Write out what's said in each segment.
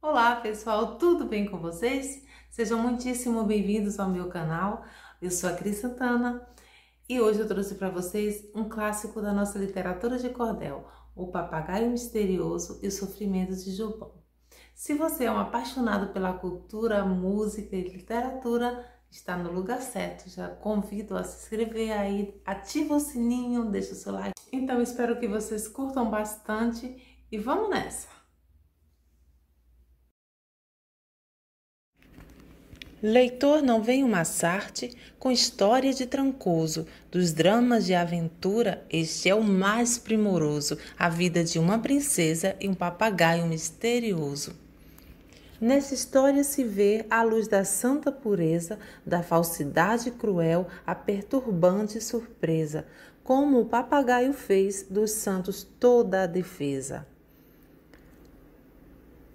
Olá pessoal, tudo bem com vocês? Sejam muitíssimo bem-vindos ao meu canal. Eu sou a Cris Santana e hoje eu trouxe para vocês um clássico da nossa literatura de cordel, O Papagaio Misterioso e os Sofrimentos de Jobão. Se você é um apaixonado pela cultura, música e literatura, está no lugar certo. Já convido a se inscrever aí, ativa o sininho, deixa o seu like. Então espero que vocês curtam bastante e vamos nessa! Leitor não vem uma sarte com história de trancoso, dos dramas de aventura, este é o mais primoroso, a vida de uma princesa e um papagaio misterioso. Nessa história se vê a luz da santa pureza, da falsidade cruel, a perturbante surpresa, como o papagaio fez dos santos toda a defesa.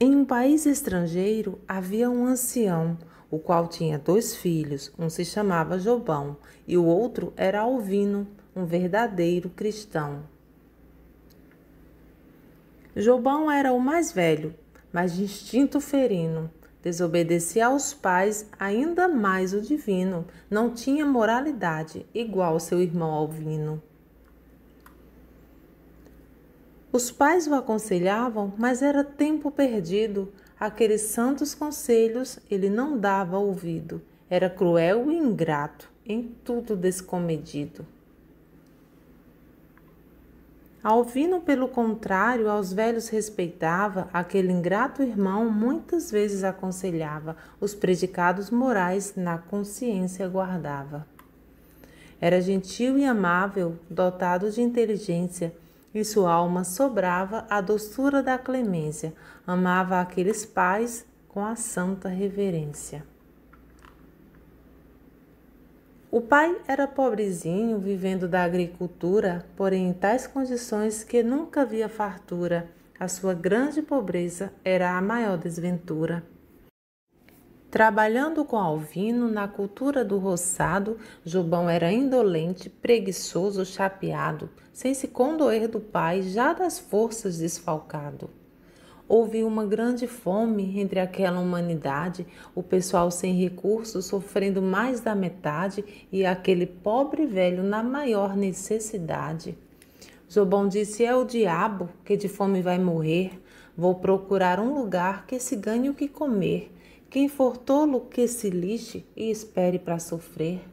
Em um país estrangeiro havia um ancião, o qual tinha dois filhos, um se chamava Jobão e o outro era Alvino, um verdadeiro cristão. Jobão era o mais velho, mas de instinto ferino. Desobedecia aos pais, ainda mais o divino. Não tinha moralidade, igual seu irmão Alvino. Os pais o aconselhavam, mas era tempo perdido. Aqueles santos conselhos ele não dava ouvido. Era cruel e ingrato, em tudo descomedido. Alvino, pelo contrário, aos velhos respeitava, aquele ingrato irmão muitas vezes aconselhava, os predicados morais na consciência guardava. Era gentil e amável, dotado de inteligência, e sua alma sobrava a doçura da clemência, amava aqueles pais com a santa reverência. O pai era pobrezinho, vivendo da agricultura, porém em tais condições que nunca via fartura. A sua grande pobreza era a maior desventura. Trabalhando com Alvino na cultura do roçado, Jobão era indolente, preguiçoso, chapeado, sem se condoer do pai, já das forças desfalcado. Houve uma grande fome entre aquela humanidade, o pessoal sem recursos sofrendo mais da metade e aquele pobre velho na maior necessidade. Jobão disse: É o diabo que de fome vai morrer. Vou procurar um lugar que se ganhe o que comer. Quem for tolo que se lixe e espere para sofrer.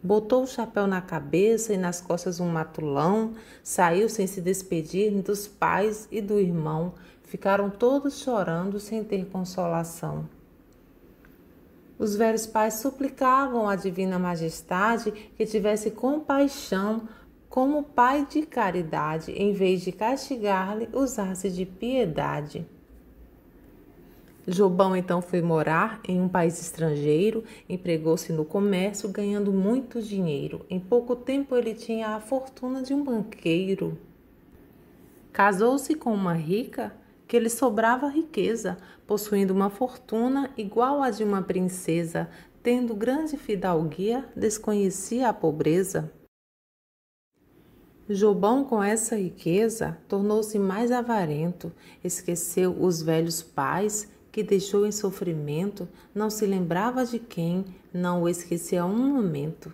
Botou o chapéu na cabeça e nas costas um matulão, saiu sem se despedir dos pais e do irmão. Ficaram todos chorando sem ter consolação. Os velhos pais suplicavam à Divina Majestade que tivesse compaixão, como pai de caridade, em vez de castigar-lhe, usasse de piedade. Jobão então foi morar em um país estrangeiro, empregou-se no comércio, ganhando muito dinheiro. Em pouco tempo ele tinha a fortuna de um banqueiro. Casou-se com uma rica que lhe sobrava riqueza, possuindo uma fortuna igual à de uma princesa, tendo grande fidalguia, desconhecia a pobreza. Jobão, com essa riqueza, tornou-se mais avarento, esqueceu os velhos pais que deixou em sofrimento, não se lembrava de quem, não o esquecia um momento.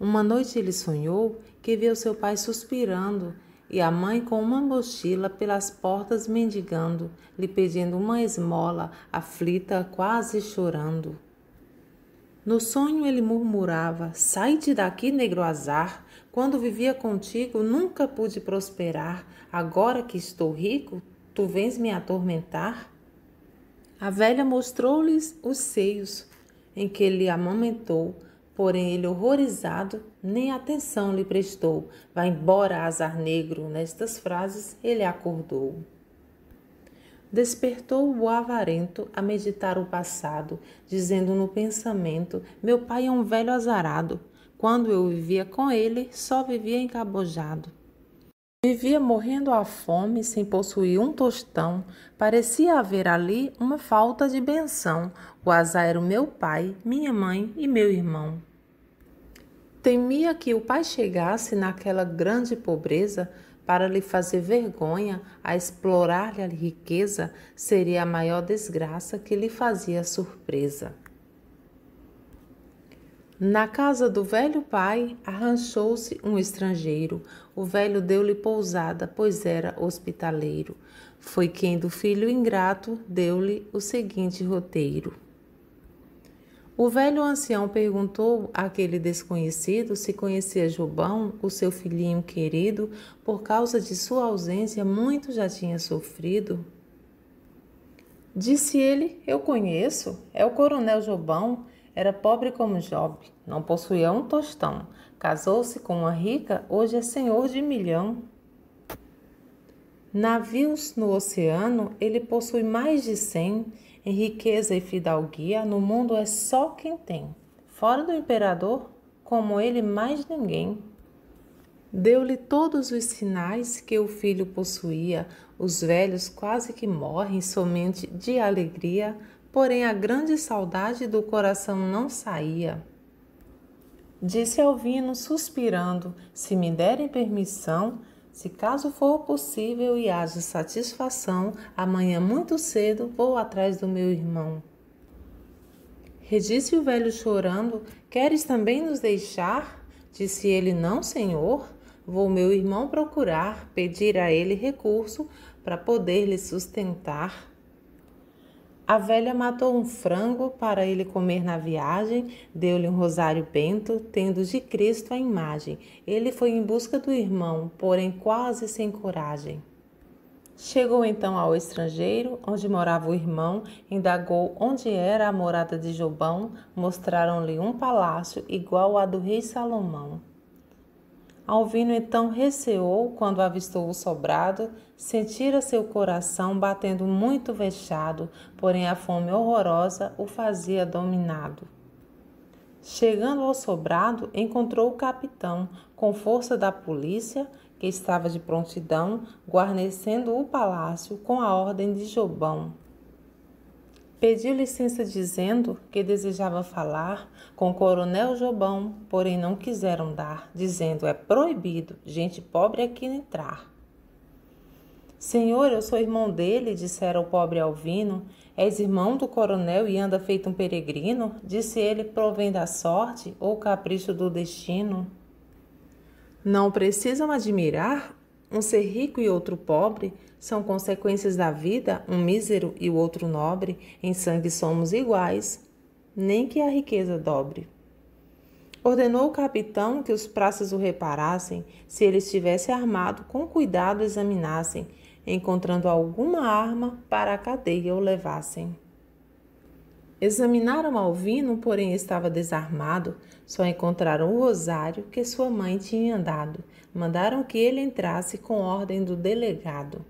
Uma noite ele sonhou que viu seu pai suspirando e a mãe com uma mochila pelas portas mendigando, lhe pedindo uma esmola, aflita, quase chorando. No sonho ele murmurava: Sai-te daqui, negro azar. Quando vivia contigo, nunca pude prosperar. Agora que estou rico, tu vens me atormentar? A velha mostrou-lhes os seios em que ele amamentou, porém ele, horrorizado, nem atenção lhe prestou. Vai embora, azar negro. Nestas frases ele acordou. Despertou o avarento a meditar o passado, dizendo no pensamento: Meu pai é um velho azarado. Quando eu vivia com ele, só vivia encabojado. Vivia morrendo à fome sem possuir um tostão. Parecia haver ali uma falta de benção. O azar era o meu pai, minha mãe e meu irmão. Temia que o pai chegasse naquela grande pobreza, para lhe fazer vergonha, a explorar-lhe a riqueza, seria a maior desgraça que lhe fazia surpresa. Na casa do velho pai arranchou-se um estrangeiro. O velho deu-lhe pousada, pois era hospitaleiro. Foi quem do filho ingrato deu-lhe o seguinte roteiro. O velho ancião perguntou àquele desconhecido se conhecia Jobão, o seu filhinho querido, por causa de sua ausência, muito já tinha sofrido. Disse ele: Eu conheço, é o coronel Jobão. Era pobre como Job, não possuía um tostão. Casou-se com uma rica, hoje é senhor de milhão. Navios no oceano, ele possui mais de cem em riqueza e fidalguia, no mundo é só quem tem. Fora do imperador, como ele, mais ninguém. Deu-lhe todos os sinais que o filho possuía. Os velhos quase que morrem somente de alegria, porém a grande saudade do coração não saía. Disse Alvino, suspirando: Se me derem permissão, se caso for possível e haja satisfação, amanhã muito cedo vou atrás do meu irmão. Redisse o velho chorando: Queres também nos deixar? Disse ele: Não, senhor. Vou meu irmão procurar, pedir a ele recurso para poder lhe sustentar. A velha matou um frango para ele comer na viagem, deu-lhe um rosário bento, tendo de Cristo a imagem. Ele foi em busca do irmão, porém quase sem coragem. Chegou então ao estrangeiro, onde morava o irmão, indagou onde era a morada de Jobão, mostraram-lhe um palácio igual ao do rei Salomão. Alvino então receou quando avistou o sobrado, sentira seu coração batendo muito vexado, porém a fome horrorosa o fazia dominado. Chegando ao sobrado, encontrou o capitão, com força da polícia, que estava de prontidão, guarnecendo o palácio com a ordem de Jobão. Pediu licença dizendo que desejava falar com o coronel Jobão, porém não quiseram dar, dizendo: é proibido gente pobre aqui entrar. Senhor, eu sou irmão dele, dissera o pobre Alvino. És irmão do coronel e anda feito um peregrino? Disse ele: provém da sorte ou capricho do destino? Não precisam admirar um ser rico e outro pobre são consequências da vida, um mísero e o outro nobre, em sangue somos iguais, nem que a riqueza dobre. Ordenou o capitão que os praças o reparassem, se ele estivesse armado, com cuidado examinassem, encontrando alguma arma para a cadeia o levassem. Examinaram Alvino, porém estava desarmado. Só encontraram o rosário que sua mãe tinha dado. Mandaram que ele entrasse com ordem do delegado.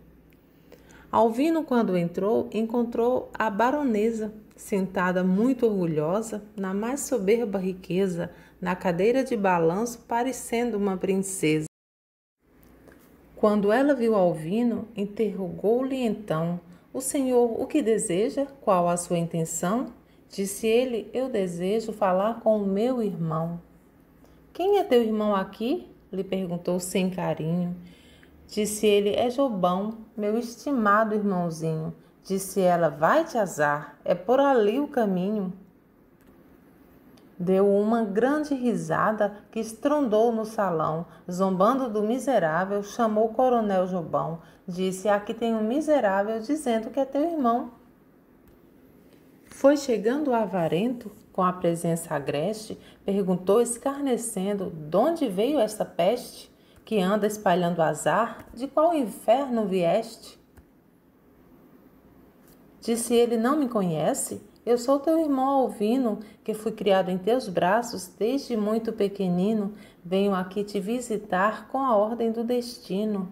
Alvino, quando entrou, encontrou a baronesa sentada muito orgulhosa na mais soberba riqueza, na cadeira de balanço, parecendo uma princesa. Quando ela viu Alvino, interrogou-lhe então: O senhor o que deseja? Qual a sua intenção? Disse ele: Eu desejo falar com o meu irmão. Quem é teu irmão aqui? lhe perguntou sem carinho. Disse ele: É Jobão, meu estimado irmãozinho. Disse ela: Vai-te azar, é por ali o caminho. Deu uma grande risada que estrondou no salão. Zombando do miserável, chamou o coronel Jobão. Disse: Aqui tem um miserável dizendo que é teu irmão. Foi chegando o avarento, com a presença agreste, perguntou escarnecendo: De onde veio esta peste que anda espalhando azar? De qual inferno vieste? Disse ele: Não me conhece? Eu sou teu irmão Alvino, que fui criado em teus braços desde muito pequenino. Venho aqui te visitar com a ordem do destino.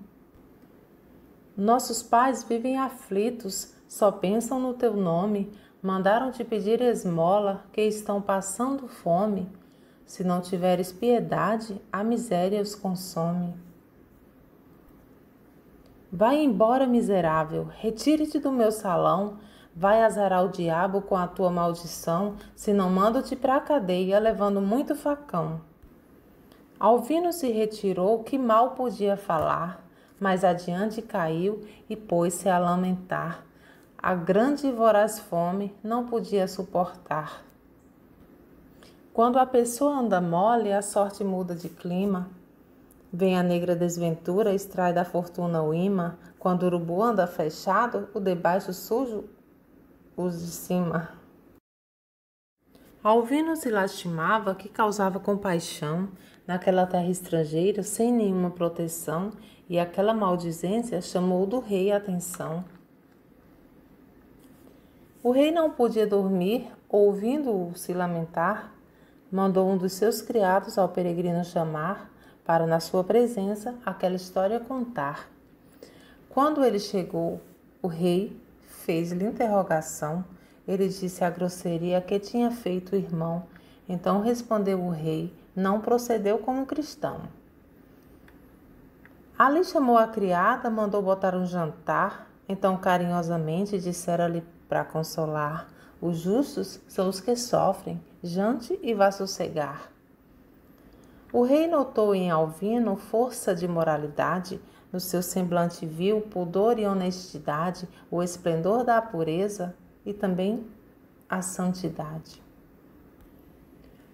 Nossos pais vivem aflitos, só pensam no teu nome. Mandaram te pedir esmola, que estão passando fome. Se não tiveres piedade, a miséria os consome. Vai embora, miserável, retire-te do meu salão. Vai azarar o diabo com a tua maldição, se não mando-te para a cadeia, levando muito facão. Alvino se retirou, que mal podia falar. mais adiante caiu e pôs-se a lamentar. A grande e voraz fome não podia suportar. Quando a pessoa anda mole, a sorte muda de clima. Vem a negra desventura, extrai da fortuna o imã. Quando o urubu anda fechado, o de baixo sujo, os de cima. Alvino se lastimava que causava compaixão naquela terra estrangeira sem nenhuma proteção e aquela maldizência chamou do rei a atenção. O rei não podia dormir, ouvindo-o se lamentar, mandou um dos seus criados ao peregrino chamar, para na sua presença aquela história contar. Quando ele chegou, o rei fez-lhe interrogação. Ele disse a grosseria que tinha feito o irmão. Então respondeu o rei: Não procedeu como cristão. Ali chamou a criada, mandou botar um jantar, então carinhosamente dissera-lhe para consolar: Os justos são os que sofrem, jante e vá sossegar. O rei notou em Alvino força de moralidade, no seu semblante viu pudor e honestidade, o esplendor da pureza e também a santidade.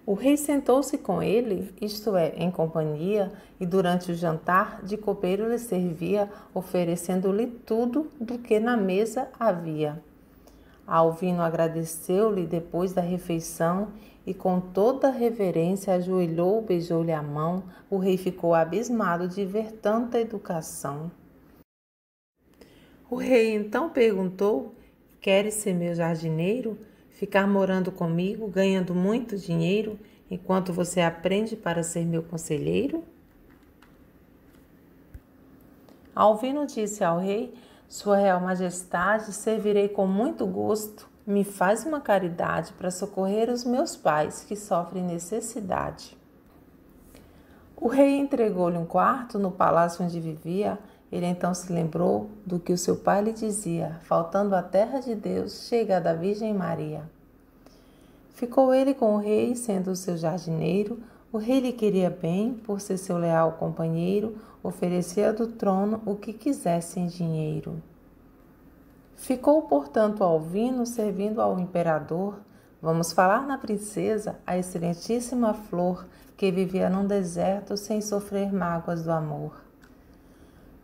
O rei sentou-se com ele, isto é, em companhia, e durante o jantar de copeiro lhe servia, oferecendo-lhe tudo do que na mesa havia. Alvino agradeceu-lhe depois da refeição e com toda reverência ajoelhou, beijou-lhe a mão. O rei ficou abismado de ver tanta educação. O rei então perguntou: Queres ser meu jardineiro? ficar morando comigo, ganhando muito dinheiro, enquanto você aprende para ser meu conselheiro? Alvino disse ao rei: Sua Real Majestade, servirei com muito gosto. Me faz uma caridade para socorrer os meus pais que sofrem necessidade. O rei entregou-lhe um quarto no palácio onde vivia ele então se lembrou do que o seu pai lhe dizia, faltando a terra de Deus, chega da Virgem Maria. Ficou ele com o rei, sendo o seu jardineiro. O rei lhe queria bem, por ser seu leal companheiro, oferecia do trono o que quisesse em dinheiro. Ficou, portanto, Alvino servindo ao imperador. Vamos falar na princesa, a excelentíssima flor que vivia num deserto sem sofrer mágoas do amor.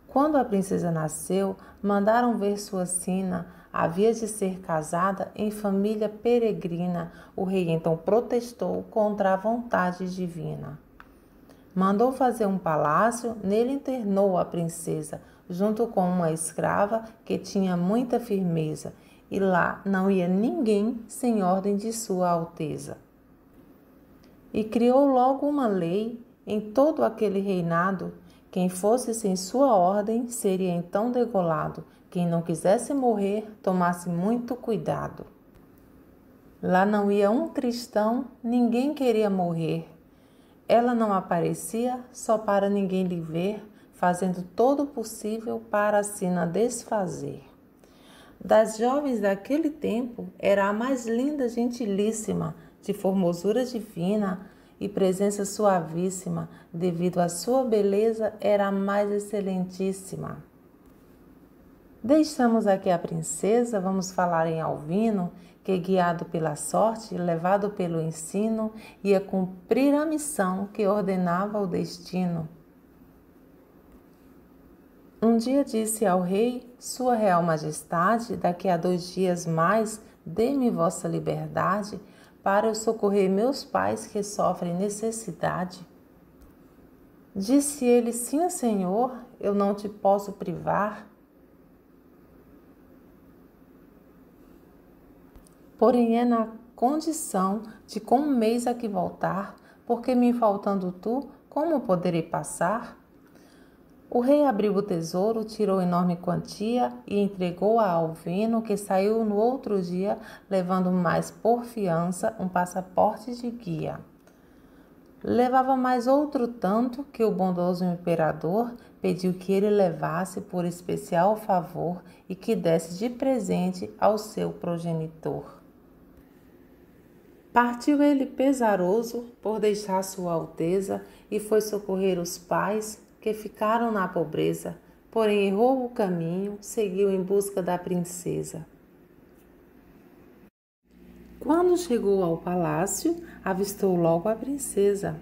Quando a princesa nasceu, mandaram ver sua sina. Havia de ser casada em família peregrina. O rei então protestou contra a vontade divina. Mandou fazer um palácio, nele internou a princesa, junto com uma escrava que tinha muita firmeza, e lá não ia ninguém sem ordem de Sua Alteza. E criou logo uma lei em todo aquele reinado quem fosse sem sua ordem seria então degolado. Quem não quisesse morrer, tomasse muito cuidado. Lá não ia um cristão, ninguém queria morrer. Ela não aparecia só para ninguém lhe ver, fazendo todo o possível para a sina desfazer. Das jovens daquele tempo, era a mais linda, gentilíssima, de formosura divina, e presença suavíssima, devido à sua beleza, era a mais excelentíssima. Deixamos aqui a princesa, vamos falar em Alvino, que, guiado pela sorte, levado pelo ensino, ia cumprir a missão que ordenava o destino. Um dia disse ao rei, Sua Real Majestade, daqui a dois dias mais, dê-me vossa liberdade para eu socorrer meus pais que sofrem necessidade? Disse ele: Sim, Senhor, eu não te posso privar. Porém, é na condição de com um mês aqui voltar, porque me faltando tu, como poderei passar? O rei abriu o tesouro, tirou enorme quantia e entregou a Alvino, que saiu no outro dia, levando mais por fiança um passaporte de guia. Levava mais outro tanto que o bondoso imperador pediu que ele levasse por especial favor e que desse de presente ao seu progenitor. Partiu ele pesaroso por deixar Sua Alteza e foi socorrer os pais que ficaram na pobreza, porém errou o caminho, seguiu em busca da princesa. Quando chegou ao palácio, avistou logo a princesa.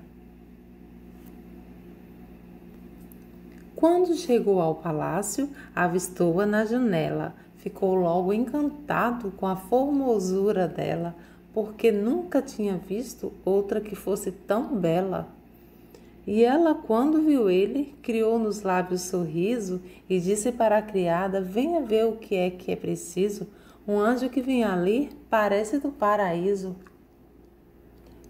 Quando chegou ao palácio, avistou-a na janela. Ficou logo encantado com a formosura dela, porque nunca tinha visto outra que fosse tão bela. E ela, quando viu ele, criou nos lábios sorriso e disse para a criada: Venha ver o que é que é preciso. Um anjo que vem ali parece do paraíso.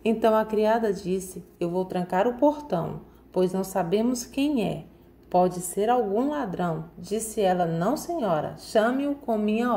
Então a criada disse: Eu vou trancar o portão, pois não sabemos quem é. Pode ser algum ladrão. Disse ela: Não, senhora, chame-o com minha